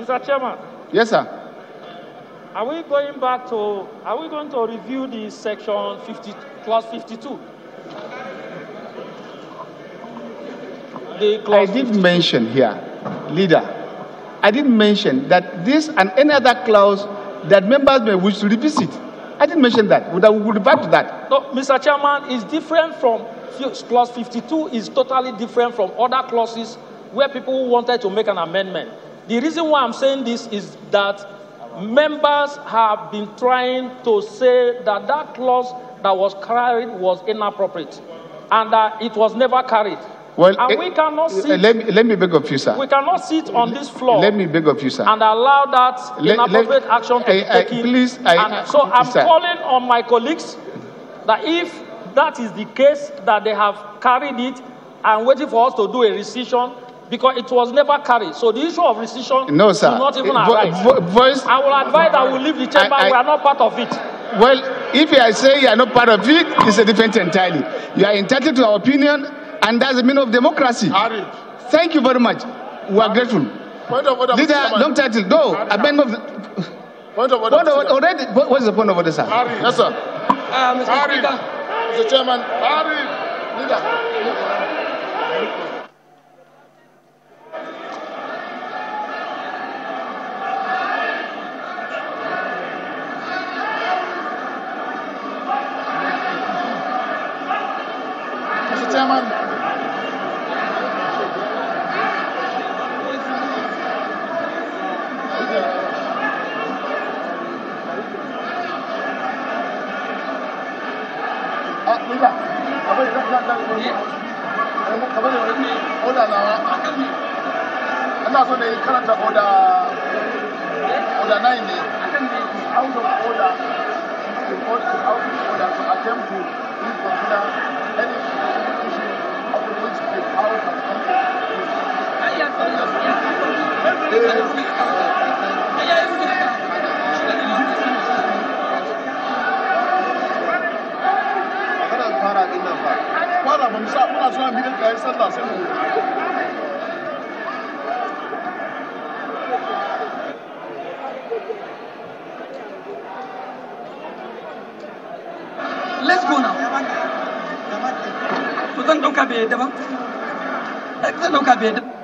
Mr. Chairman, Yes, sir. are we going back to, are we going to review the section 50, clause 52? The I clause did 52. mention here, leader, I didn't mention that this and any other clause that members may wish to revisit. I didn't mention that. We will revert to that. No, Mr. Chairman, is different from clause 52 is totally different from other clauses where people wanted to make an amendment. The reason why I'm saying this is that members have been trying to say that that clause that was carried was inappropriate and that it was never carried. Well, and eh, we cannot eh, sit, let, me, let me beg of you, sir. we cannot sit on this floor Let me beg of you, sir. and allow that Let- let- inappropriate action to be I- I- taken. please, I- I- so I'm sir. calling on my colleagues that if that is the case, that they have carried it and waiting for us to do a rescission, because it was never carried. So the issue of rescission No, sir. should not even vo- arise. vo- voice, I will advise that we leave the chamber. I- I- we are not part of it. well, if you are saying you are not part of it, it's a different entirely. You are entitled to our opinion, and that's the meaning of democracy. Harry, Thank you very much. We are grateful. point of order, Mr. Leader, Chairman. long title. No, amendment. Point of order, What, Mr. what, Chairman. already, what, what is the point of order, sir? Harry, yes, sir. Uh, Mr. Harry, Speaker, Mr. Chairman, Harry, leader. Oda nawa ina so da yi karanta oda oda 9 ne out of order out of order to attempt to reconsider fara ba mu sa muna zuwa gidan kayan sallah sai mu Let's go now. To zan ɗauka bai yadda ba? Zan ɗauka bai yadda.